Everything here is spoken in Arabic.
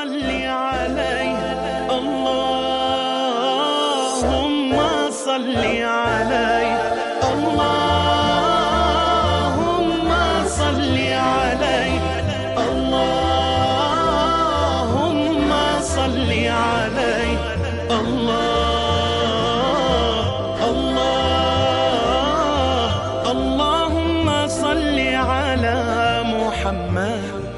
صل علي. اللهم صل علي. اللهم صل علي. اللهم صل علي. الله الله اللهم صل على محمد.